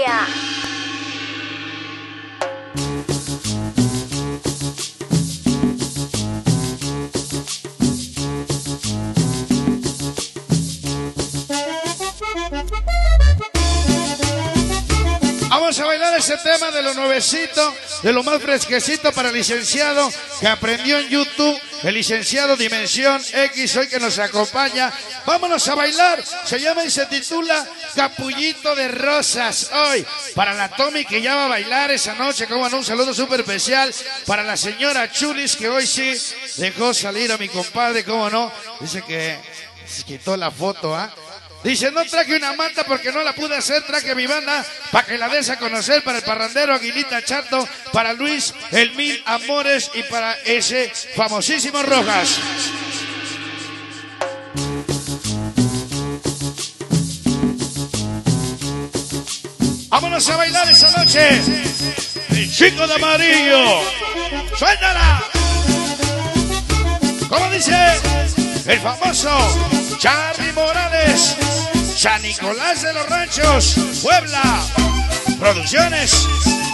呀。Ese tema de lo nuevecito, de lo más fresquecito para el licenciado que aprendió en YouTube, el licenciado Dimensión X, hoy que nos acompaña. Vámonos a bailar. Se llama y se titula Capullito de Rosas. Hoy, para la Tommy que ya va a bailar esa noche, como no, un saludo súper especial para la señora Chulis que hoy sí dejó salir a mi compadre, cómo no. Dice que se quitó la foto, ¿ah? Dice, no traje una manta porque no la pude hacer, traje mi banda para que la des a conocer para el parrandero Aguilita Chato, para Luis El Mil Amores y para ese famosísimo Rojas. Vámonos a bailar esa noche. El de amarillo. Suéltala. ¿Cómo dice? El famoso Charlie Morales. San Nicolás de los Ranchos, Puebla. Producciones,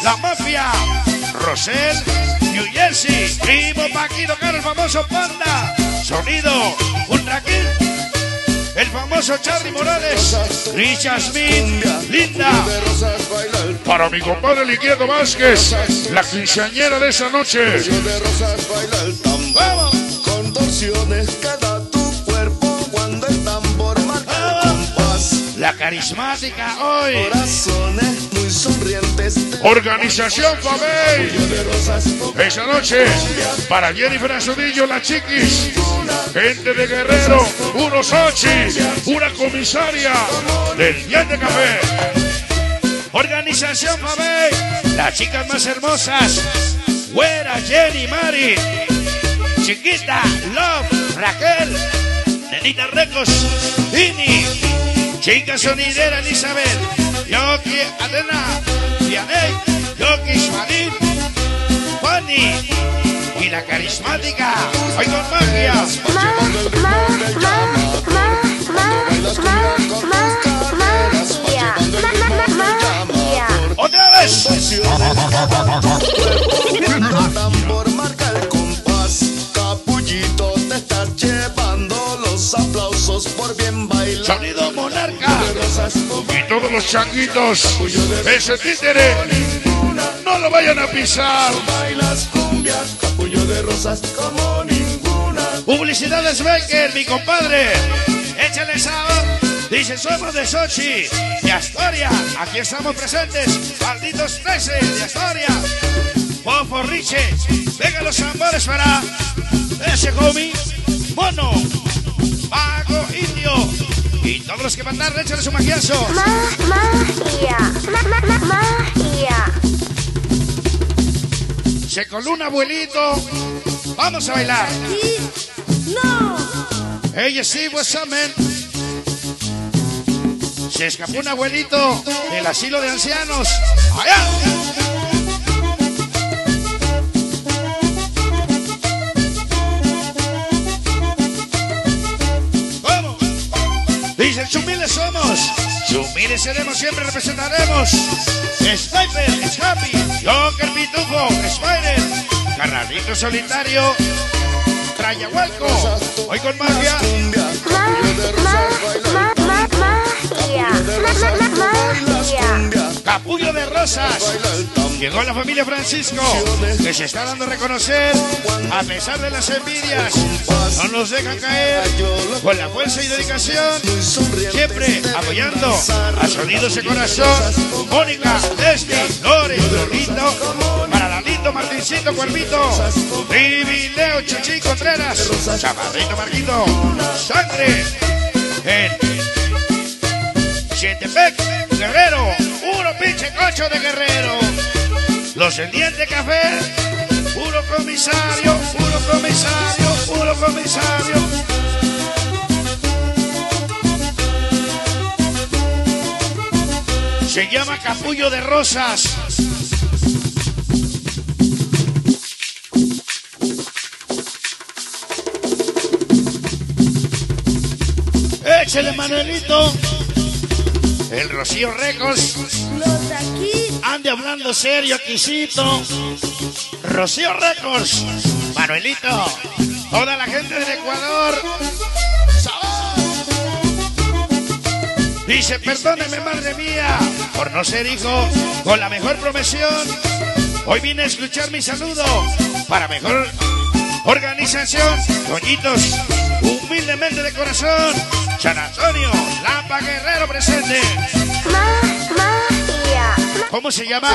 La Mafia, Rosel, New Jersey, Primo Paquito Caro, el famoso Panda. Sonido, un raquel. El famoso Charlie Morales, Richard Smith, Linda. Para mi compadre Liquieto Vázquez, la quinceañera de esa noche. el. Vamos. Carismática hoy. Corazones muy sonrientes. Organización rosas Esa noche, para Jennifer Azudillo, la chiquis, gente de Guerrero, unos ochis, una comisaria del Día de Café. Organización Fabey, las chicas más hermosas, Güera, Jenny, Mari, Chiquita, Love, Raquel, Nenita Recos, Ini, Chica Sonidera Elizabeth, Yoki, Adena, Vianey, Yoki, Shmarim, Fanny y la carismática, hoy con magia. Ma, ma, todos los changuitos, ese títere, no lo vayan a pisar. Capullo de rosas mi compadre. Échale sabor. Dice, somos de Sochi, de Astoria. Aquí estamos presentes. Malditos 13 de Astoria. Fofo Riche. Venga los tambores para ese homie. Mono. Y todos los que mandan, échale su magiazo. Ma, magia. Ma, ma, ma, magia. Se coló un abuelito. Vamos a bailar. No. Ella sí, what's up, man? Se escapó un abuelito del asilo de ancianos. ¡Allá! Dice, chumiles somos. Chumiles seremos, siempre representaremos. Sniper, Happy. Joker, Pitufo, Spider. Carnalito solitario. Trayahualco. Hoy con magia. Magia. Capullo de Rosas. Llegó la familia Francisco, que se está dando a reconocer a pesar de las envidias. No nos dejan caer con la fuerza y dedicación. Siempre apoyando a Sonidos de Corazón. Mónica, Leslie, Lore, Lolito, para Lalito, Martincito, Cuervito, Vivi, Leo, Chuchín, Contreras, Chaparrito, Marquito, Sangre, en Sietepec, Guerrero, puro pinche cocho de Guerrero. Los Diente Café, puro comisario, puro comisario, puro comisario. Se llama Capullo de Rosas. Échele, Manuelito. El Rocío Records. Los aquí. Ande hablando serio, Quisito. Rocío Records. Manuelito. Toda la gente del Ecuador. Dice, perdóneme, madre mía, por no ser hijo con la mejor profesión. Hoy vine a escuchar mi saludo para mejor organización. Doñitos, humildemente de corazón. San Antonio, presente. Ma, magia. ¿Cómo se llama?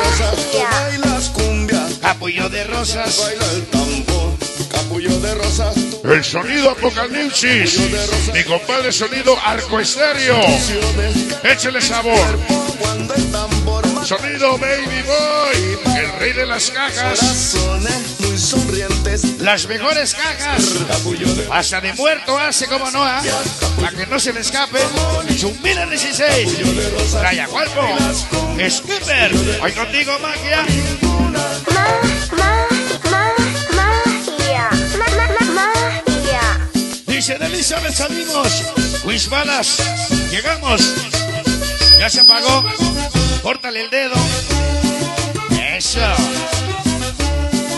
Bailas cumbia, Capullo de Rosas. baila el tambor, capullo de rosas. El sonido apocalipsis. Mi compadre sonido arco estéreo. Échele sabor. Cuando el tambor Sonido baby boy. El rey de las cajas. Las mejores cajas. Capullo de muerto hace como Noah. Para que no se le escape. Su 1016. Raya Cuerpo. Skipper. Hoy contigo, magia. Ma, ma, ma, magia. Ma, ma, ma, magia. Dice de Elizabeth salimos. Luis. Llegamos. Ya se apagó. Córtale el dedo. Eso.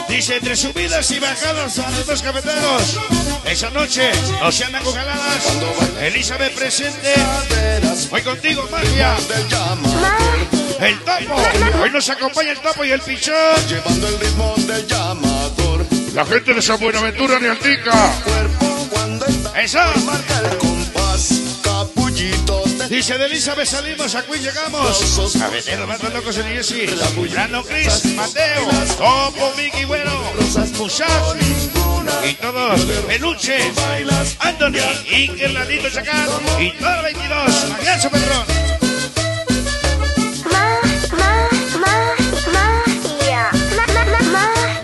Dice entre subidas y bajadas, saludos cafeteros. Esa noche no se andan con jaladas. Elizabeth presente. Hoy contigo, magia. El topo. Hoy nos acompaña el topo y el pichón. Llevando el ritmo del llamador. La gente de San Buenaventura ni tambor Eso. Dice de Elizabeth salimos, aquí llegamos. Cafeteros más locos en Jessy. Brando Chris, Mateo, Topo, Mickey Güero, Musash y todos. Peluche, Anthony, Iker, Ladito Chacal y todo el 22. Magiazo Pedrón.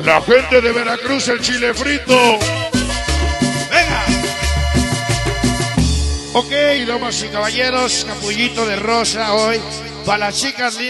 La gente de Veracruz, el chile frito. Ok, damas y caballeros, capullito de rosa hoy para las chicas lindas.